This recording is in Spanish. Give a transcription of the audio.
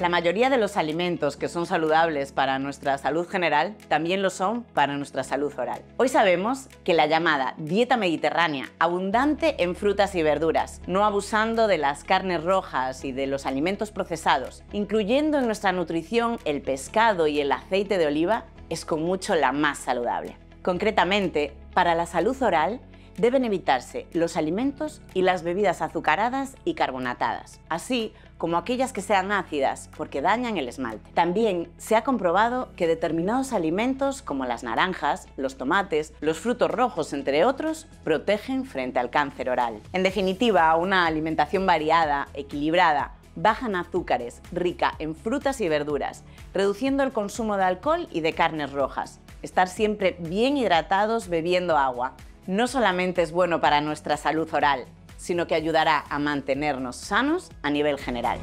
La mayoría de los alimentos que son saludables para nuestra salud general también lo son para nuestra salud oral. Hoy sabemos que la llamada dieta mediterránea, abundante en frutas y verduras, no abusando de las carnes rojas y de los alimentos procesados, incluyendo en nuestra nutrición el pescado y el aceite de oliva, es con mucho la más saludable. Concretamente, para la salud oral, deben evitarse los alimentos y las bebidas azucaradas y carbonatadas, así como aquellas que sean ácidas porque dañan el esmalte. También se ha comprobado que determinados alimentos como las naranjas, los tomates, los frutos rojos, entre otros, protegen frente al cáncer oral. En definitiva, una alimentación variada, equilibrada, baja en azúcares, rica en frutas y verduras, reduciendo el consumo de alcohol y de carnes rojas. Estar siempre bien hidratados bebiendo agua, no solamente es bueno para nuestra salud oral, sino que ayudará a mantenernos sanos a nivel general.